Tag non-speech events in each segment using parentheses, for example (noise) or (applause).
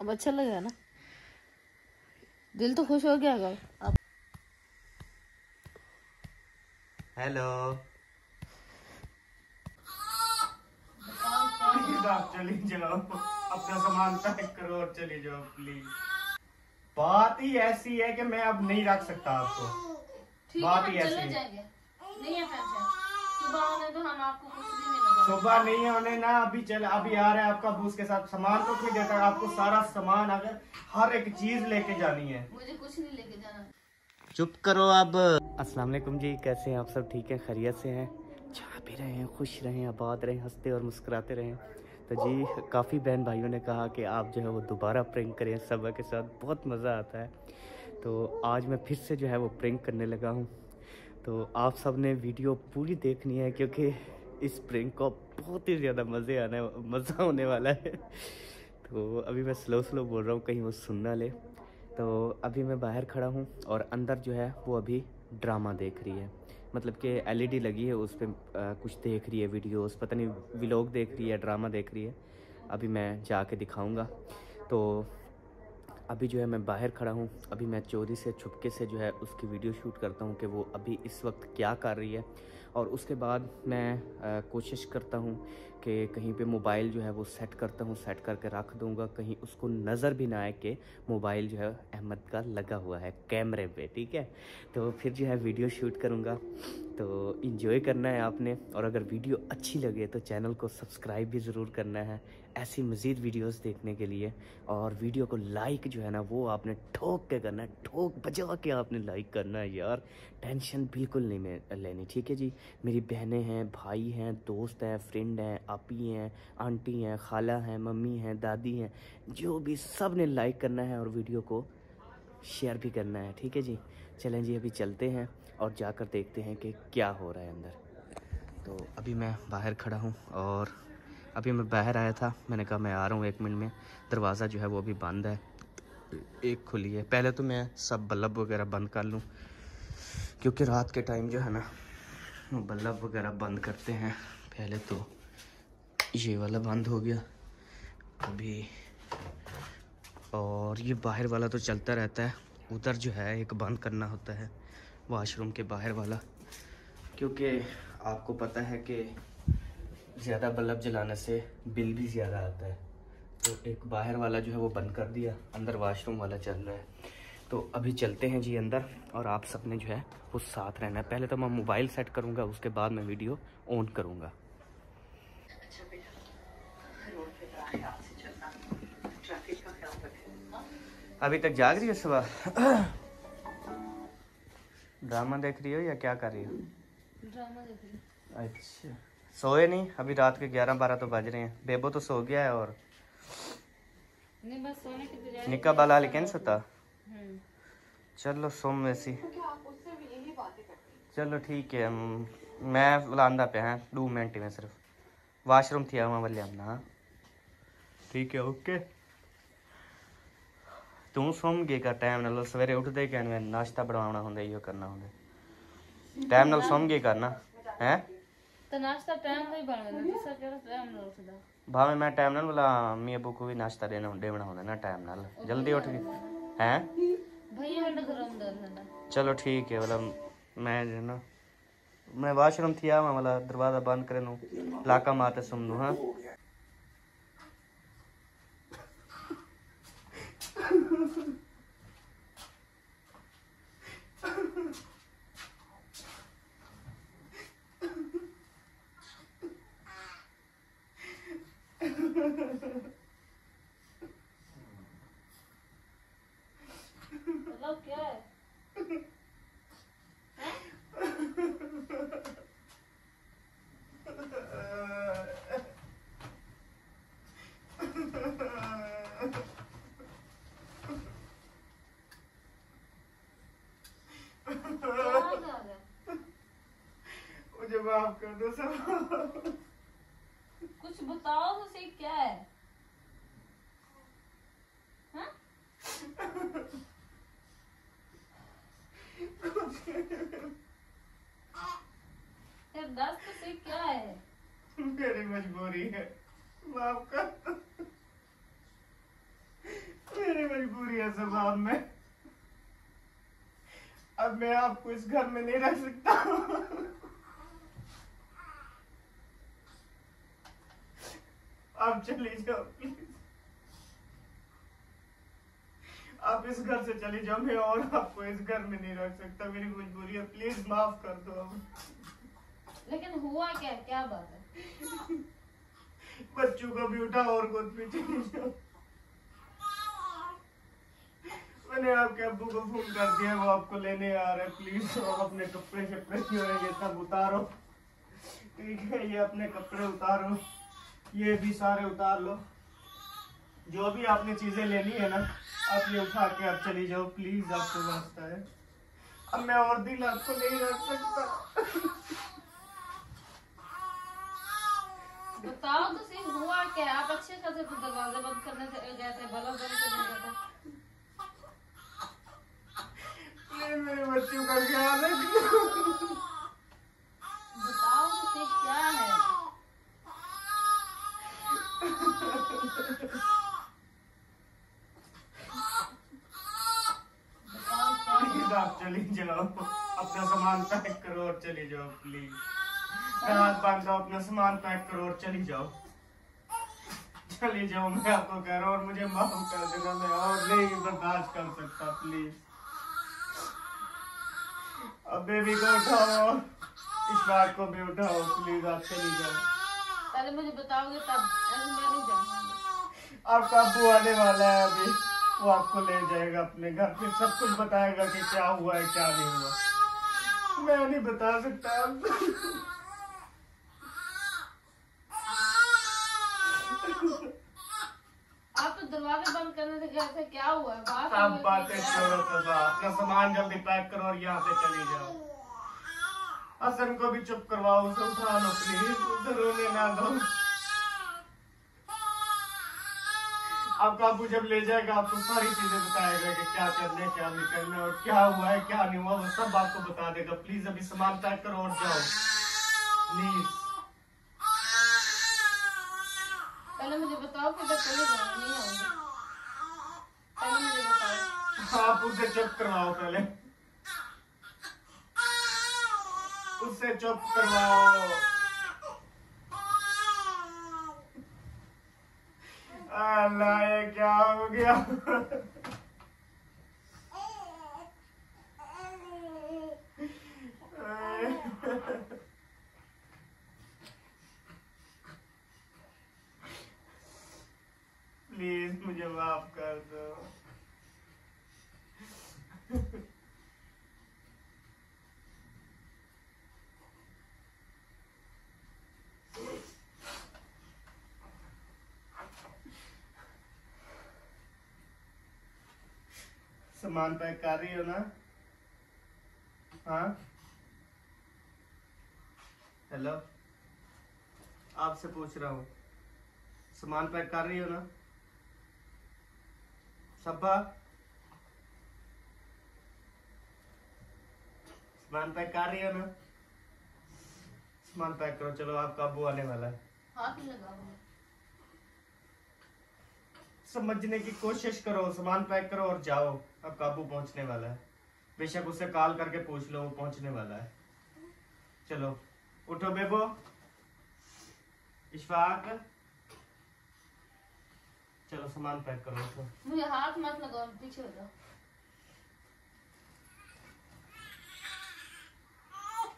अब अच्छा लगा ना? दिल तो खुश हो गया अगर। अब हेलो आप चली जाओ अपना सामान पैक करो और चली जाओ प्लीज़ बात ही ऐसी है। कि मैं अब नहीं रख सकता आपको बात ही ऐसी है। नहीं है सुबह होने तो हम आपको कुछ सुबह नहीं होने ना अभी चल अभी आ रहा है आपका बूस के साथ। सामान तो नहीं देता आपको सारा सामान अगर हर एक चीज़ लेके जानी है। मुझे कुछ नहीं लेके जाना। चुप करो अब। अस्सलाम वालेकुम जी कैसे हैं आप सब? ठीक हैं खैरियत से हैं? चाह पी रहे हैं खुश रहें आबाद रहें हँसते और मुस्कुराते रहें। तो जी काफ़ी बहन भाइयों ने कहा कि आप जो है वो दोबारा प्रिंक करें सबा के साथ। बहुत मज़ा आता है। तो आज मैं फिर से जो है वो प्रिंक करने लगा हूँ। तो आप सबने वीडियो पूरी देखनी है क्योंकि इस प्रिंक को बहुत ही ज़्यादा मज़े आने, मज़ा होने वाला है। तो अभी मैं स्लो स्लो बोल रहा हूँ, कहीं वो सुन ना ले। तो अभी मैं बाहर खड़ा हूँ और अंदर जो है, वो अभी ड्रामा देख रही है। मतलब कि एलईडी लगी है, उस पर कुछ देख रही है वीडियोस पता नहीं व्लॉग देख रही है ड्रामा देख रही है। अभी मैं जाके दिखाऊँगा। तो अभी जो है, मैं बाहर खड़ा हूँ। अभी मैं चोरी से, छुपके से जो है, उसकी वीडियो शूट करता हूँ कि वो अभी इस वक्त क्या कर रही है। और उसके बाद मैं कोशिश करता हूँ कि कहीं पे मोबाइल जो है वो सेट करता हूँ, सेट करके रख दूँगा। कहीं उसको नज़र भी ना आए कि मोबाइल जो है अहमद का लगा हुआ है कैमरे पे, ठीक है? तो फिर जो है वीडियो शूट करूँगा। तो इन्जॉय करना है आपने। और अगर वीडियो अच्छी लगे तो चैनल को सब्सक्राइब भी ज़रूर करना है। ऐसी मज़ीद वीडियोस देखने के लिए और वीडियो को लाइक जो है ना, वो आपने ठोक के करना है, ठोक बजा के आपने लाइक करना है यार। टेंशन बिल्कुल नहीं लेनी, ठीक है जी? मेरी बहनें हैं, भाई हैं, दोस्त हैं फ्रेंड हैं, आपी हैं आंटी हैं, खाला हैं, मम्मी हैं, दादी हैं, जो भी सबने लाइक करना है और वीडियो को शेयर भी करना है, ठीक है जी? चलें जी, अभी चलते हैं और जाकर देखते हैं कि क्या हो रहा है अंदर। तो अभी मैं बाहर खड़ा हूँ और अभी मैं बाहर आया था, मैंने कहा मैं आ रहा हूँ एक मिनट में। दरवाज़ा जो है वो अभी बंद है। एक खुली है। पहले तो मैं सब बल्ब वगैरह बंद कर लूँ, क्योंकि रात के टाइम जो है ना, बल्ब वगैरह बंद करते हैं। पहले तो ये वाला बंद हो गया। अभी और ये बाहर वाला तो चलता रहता है। उधर जो है एक बंद करना होता है, वाशरूम के बाहर वाला। क्योंकि आपको पता है कि ज़्यादा बल्ब जलाने से बिल भी ज़्यादा आता है। तो एक बाहर वाला जो है वो बंद कर दिया अंदर वाशरूम वाला चल रहा है। तो अभी चलते हैं जी अंदर और आप सबने जो है वो साथ रहना है। पहले तो मैं मोबाइल सेट करूँगा उसके बाद मैं वीडियो ऑन करूँगा। अभी तक जाग रही हो सुबह? ड्रामा देख रही हो या क्या कर रही हो? ड्रामा देख रही अच्छा। सोए नहीं अभी रात के ग्यारह बारह तो बज रहे हैं बेबो तो सो गया है और नहीं बस सोने की तैयारी निक्का बाला लेकिन सोता हम्म चलो सोम वैसी चलो ठीक है हम- मैं बुलांदा पे हैं दो मिनट में सिर्फ वाशरूम थी वहाँ वाले आना हाँ ठीक है ओके ਤੂੰ ਸੌਂ ਗਏ ਕਾ ਟਾਈਮ ਨਾਲ ਸਵੇਰੇ ਉੱਠਦੇ ਕਿ ਐਵੇਂ ਨਾਸ਼ਤਾ ਬਣਾਉਣਾ ਹੁੰਦਾ ਇਹੋ ਕਰਨਾ ਹੁੰਦਾ ਟਾਈਮ ਨਾਲ ਸੌਂ ਗਏ ਕਰਨਾ ਹੈ तो नाश्ता टाइम नहीं बना दूसरा क्या टाइम ना उठदा ਭਾਵੇਂ ਮੈਂ ਟਾਈਮ ਨਾਲ ਬੁਲਾ ਮੀ ਅਬੂ को भी नाश्ता देना देना ਹੁੰਦਾ ਨਾ ਟਾਈਮ ਨਾਲ ਜਲਦੀ ਉੱਠ ਗਏ ਹੈ भैया हंडा घर अंदर हंडा चलो ठीक है मतलब मैं जो ना मैं वाशरूम थी आवा वाला दरवाजा बंद करे नु लाका माते सुन नु हाँ (laughs) माफ़ कर दो सब। कुछ बताओ सही क्या है? हाँ? यार दस तो सही क्या है? मेरी मजबूरी है। माफ़ कर। दो कसम अब मैं। अब मैं आपको इस घर में नहीं रख सकता। आप चली जाओ प्लीज़ आप इस घर से चली जाओ मैं और आपको इस घर में नहीं रख सकता। मेरी मजबूरी है प्लीज़ माफ़ कर दो अब। लेकिन हुआ क्या? क्या बात है? बच्चों को भी उठा और गोद में चली जाओ। मैंने आपके अब्बू को फ़ोन कर दिया वो आपको लेने आ रहे प्लीज़ आप अपने कपड़े शपड़े जो है ये सब उतारो। ठीक है ये अपने कपड़े उतारो। ये भी सारे उतार लो। जो भी आपने चीज़ें लेनी है ना आप ये उठा के आप चली जाओ प्लीज़ आपको वास्ता है। अब मैं और दिन आपको नहीं रख सकता। बताओ तो सही हुआ क्या? आप अच्छे खासे तो दरवाजे बंद करने से गए थे बल्ब बंद करने गए थे। मेरे बच्चों का ख्याल रखियो बताओ तो सही क्या है बताओ क्या है? प्लीज़ आप चली जाओ अपना सामान पैक करो और चली जाओ प्लीज़ हाथ बांधो अपना सामान पैक करो और चली जाओ। चली जाओ मैं आपको कह रहा हूँ और मुझे माफ़ कर देना मैं और नहीं बर्दाश्त कर सकता प्लीज़ अब बेबी को उठाओ। इस बात को भी उठाओ प्लीज़ आप चली जाओ। पहले मुझे बताओगे तब मैं नहीं आपका अब्बू आने वाला है अभी। वो आपको ले जाएगा अपने घर फिर सब कुछ बताएगा कि क्या हुआ है क्या नहीं हुआ। मैं नहीं बता सकता। आप तो दरवाजे बंद करने से गए थे क्या हुआ बात सब बातें छोड़ो तबा अपना सामान जल्दी पैक करो और यहाँ से चले जाओ। असन को भी चुप करवाओ उसे उठा लो प्लीज़ उसे रोने ना दो। आपका अबू जब ले जाएगा आपको सारी चीज़ें बताएगा कि क्या करना है क्या नहीं करना है और क्या हुआ है क्या नहीं हुआ वो सब आपको बता देगा। प्लीज़ अभी सामान पैक करो और जाओ। प्लीज़ पहले मुझे बताओ कि मैं चले नहीं आऊँगी पहले मुझे बताओ। आप उसे चुप करवाओ पहले। उससे चुप करवाओ। अल्लाह ये क्या हो गया? प्लीज़ मुझे माफ़ कर दो। सामान पैक कर रही हो ना? हाँ? हेलो आपसे पूछ रहा हूँ। सामान पैक कर रही हो ना? सब्बा? सामान पैक कर रही हो ना? सामान पैक करो चलो आपका अबू आने वाला है। हाथ नहीं समझने की कोशिश करो सामान पैक करो और जाओ। अब काबू पहुँचने वाला है। बेशक उससे कॉल करके पूछ लो वो पहुँचने वाला है। चलो उठो बेबो। इशफाक। चलो सामान पैक करो उठो। मुझे हाथ मत लगाओ पीछे हो जाओ।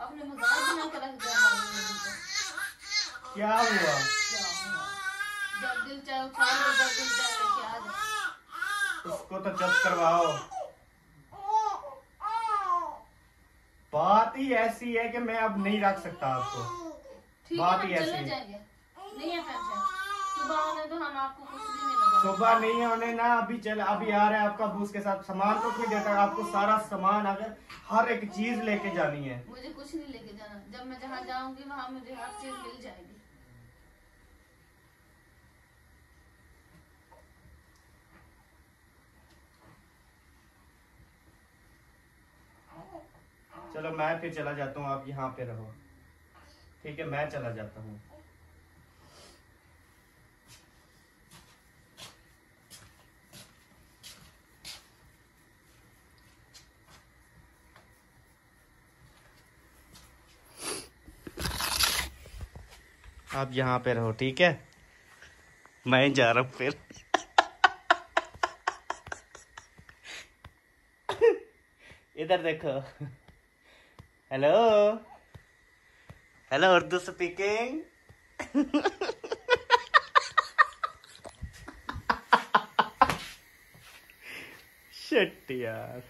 अपने मज़ाक बना के रख दिया क्या हुआ? क्या हुआ? जब दिल चाहे उठा लो जब दिल चाहे लेके आ जाओ। उसको तो चुप करवाओ। बात ही ऐसी है कि मैं अब नहीं रख सकता आपको। बात ही ऐसी है। है सुबह तो हम आपको कुछ भी नहीं होने ना अभी चल अभी आ रहा है आपका बूस के साथ। सामान तो कोई देता है आपको सारा सामान अगर हर एक चीज़ लेके जानी है। मुझे कुछ नहीं लेके जाना। जब मैं जहाँ जाऊँगी वहाँ मुझे हर चीज़ मिल जाएगी। चलो मैं फिर चला जाता हूँ, आप यहाँ पे रहो। ठीक है, मैं चला जाता हूँ। आप यहाँ पे रहो, ठीक है? मैं जा रहा हूँ फिर। (laughs) इधर देखो। Hello hello Urdu speaking shut यार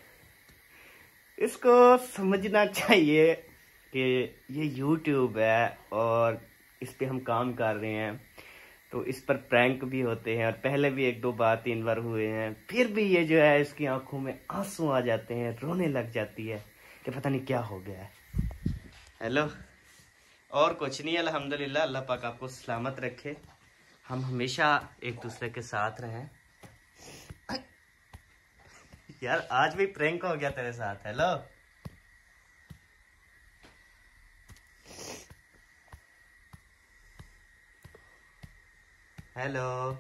इसको समझना चाहिए कि ये यूट्यूब है और इस पे हम काम कर रहे हैं। तो इस पर प्रैंक भी होते हैं और पहले भी एक दो बार तीन बार हुए हैं। फिर भी ये जो है, इसकी आँखों में आँसू आ जाते हैं, रोने लग जाती है। कि पता नहीं क्या हो गया है। हेलो और कुछ नहीं, अल्हम्दुलिल्लाह, अल्लाह पाक आपको सलामत रखे। हम हमेशा एक दूसरे के साथ रहें। यार, आज भी प्रैंक हो गया तेरे साथ हेलो हेलो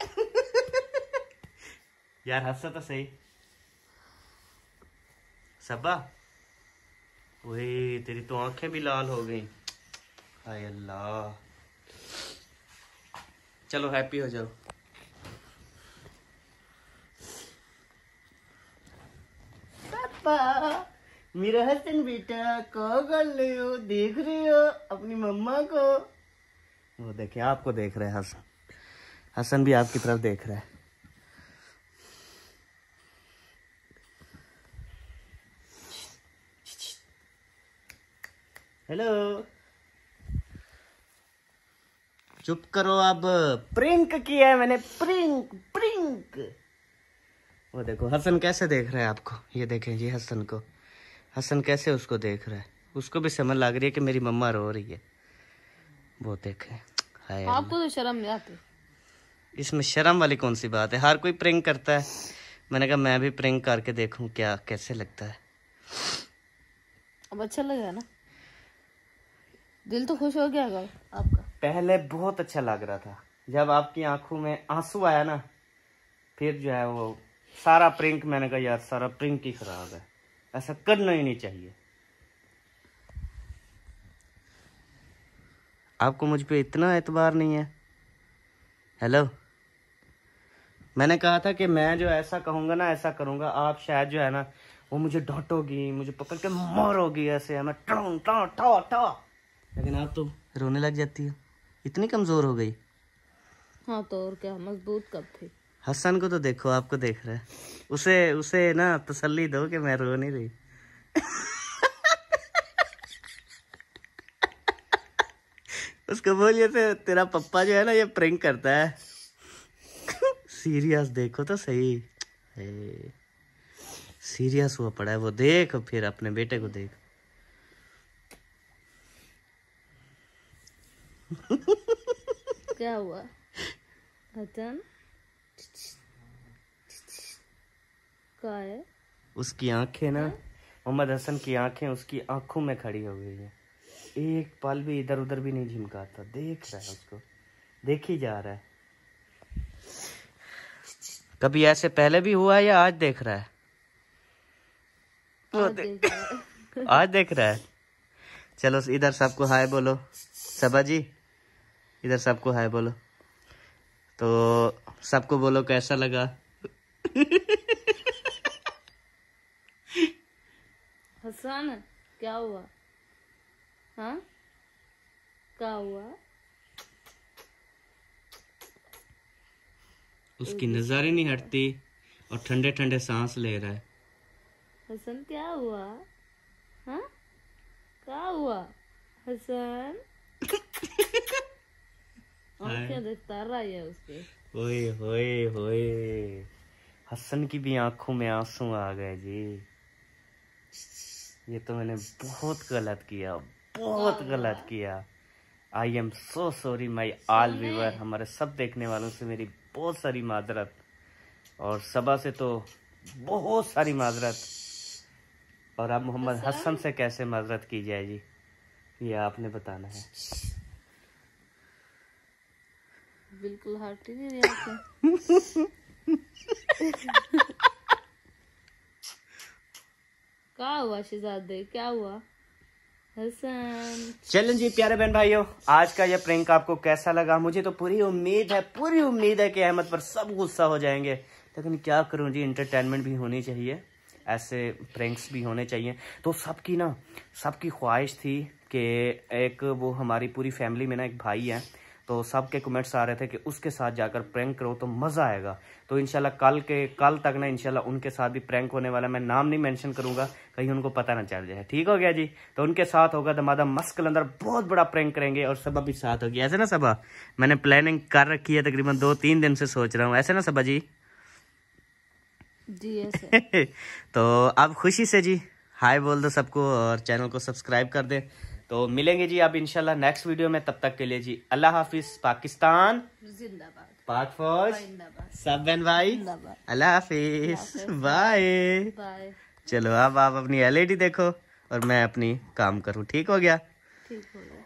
(laughs) यार, हंसो तो सही। सबा? वही तेरी तो आँखें भी लाल हो गई। हाय अल्लाह। चलो हैप्पी हो जाओ। पापा मेरा हसन बेटा को कर रहे हो? देख रहे हो अपनी मम्मा को? वो देखे आपको देख रहे हैं हसन। हसन भी आपकी तरफ़ देख रहा है। हेलो चुप करो अब। प्रिंक किया है मैंने। प्रिंक प्रिंक वो देखो हसन कैसे देख रहा है आपको? ये देखें जी हसन को। हसन कैसे उसको देख रहा है? उसको भी समझ लग रही है कि मेरी मम्मा रो रही है। वो देखें। हाय आपको तो शर्म नहीं आती। इसमें शर्म वाली कौन सी बात है? हर कोई प्रिंक करता है। मैंने कहा मैं भी प्रिंक करके देखूँ क्या कैसे लगता है? अब अच्छा लगा ना? दिल तो खुश हो गया आपका। पहले बहुत अच्छा लग रहा था। जब आपकी आँखों में आँसू आया ना, फिर जो है वो सारा प्रिंक, मैंने कहा, यार, सारा प्रिंक ही खराब है। ऐसा करना ही नहीं चाहिए। आपको मुझ पे इतना एतबार नहीं है? हेलो मैंने कहा था कि मैं जो ऐसा कहूँगा ना, ऐसा करूँगा। आप शायद जो है ना, वो मुझे डांटोगी, मुझे पकड़ के मारोगी ऐसे मैं टां टां टां टां लेकिन आप तो रोने लग जाती हो। इतनी कमज़ोर हो गई। हाँ तो और क्या मज़बूत कब थे? हसन को तो देखो आपको देख रहा है। उसे उसे ना तसल्ली दो कि मैं रो नहीं रही। उसको बोलिए तो तेरा पप्पा जो है ना ये प्रिंक करता है। सीरियस देखो तो सही। सीरियस हुआ पड़ा है वो देख फिर अपने बेटे को देख। क्या हुआ। हसन क्या है उसकी आँखें ना मोहम्मद हसन की आँखें उसकी आँखों में खड़ी हो गई है। एक पल भी इधर उधर भी नहीं झिमकाता। देख रहा है उसको। देख ही जा रहा है। कभी ऐसे पहले भी हुआ है या आज देख रहा है? आज देख रहा है। आज देख रहा है। चलो इधर सबको हाय बोलो। सबा जी। इधर सबको हाय बोलो। तो सबको बोलो कैसा लगा? हसन क्या हुआ? हाँ? क्या हुआ? उसकी नज़ारे नहीं हटती और ठंडे ठंडे सांस ले रहा है। हसन क्या हुआ? हाँ? क्या हुआ? हसन? आँखें देखता रहा है उसके। ओए होए होए हसन की भी आँखों में आँसू आ गए जी। ये तो मैंने बहुत गलत किया बहुत गलत किया। I am so sorry my all viewer हमारे सब देखने वालों से मेरी बहुत सारी माजरत। और सबा से तो बहुत सारी माजरत। और अब मोहम्मद हसन से कैसे माजरत की जाए जी ये आपने बताना है। बिल्कुल हट ही नहीं रही क्या हुआ शहजादे? क्या हुआ? हसन। चलें जी, प्यारे बहन भाइयों, आज का ये प्रैंक आपको कैसा लगा? मुझे तो पूरी उम्मीद है, पूरी उम्मीद है कि अहमद पर सब गुस्सा हो जाएँगे। लेकिन क्या करूँ जी इंटरटेनमेंट भी होनी चाहिए, ऐसे प्रैंक्स भी होने चाहिए। तो सबकी ना, सबकी ख्वाहिश थी कि एक वो हमारी पूरी फैमिली में ना एक भाई है तो सबके कमेंट्स आ रहे थे कि उसके साथ जाकर प्रैंक करो तो मज़ा आएगा। तो इनशाला कल के कल तक ना इनशाला उनके साथ भी प्रैंक होने वाला मैं नाम नहीं मेंशन करूँगा कहीं उनको पता ना चल जाए। ठीक हो गया जी? तो उनके साथ होगा दमादा मस्कल अंदर बहुत बड़ा प्रैंक करेंगे और सबा भी साथ होगी ऐसे ना सबा मैंने प्लानिंग कर रखी है तकरीबन दो तीन दिन से सोच रहा हूँ। ऐसे ना सबा जी? जी (laughs) तो अब खुशी से जी हाय बोल दो सबको और चैनल को सब्सक्राइब कर दे। तो मिलेंगे जी आप इनशाला नेक्स्ट वीडियो में तब तक के लिए जी अल्लाह हाफिज पाकिस्तान। जिंदाबाद। पाक फौज। सब बहन भाई। अल्लाह हाफिज। बाय बाय चलो अब आप अपनी एलईडी देखो और मैं अपनी काम करूँ। ठीक हो गया? ठीक हो गया।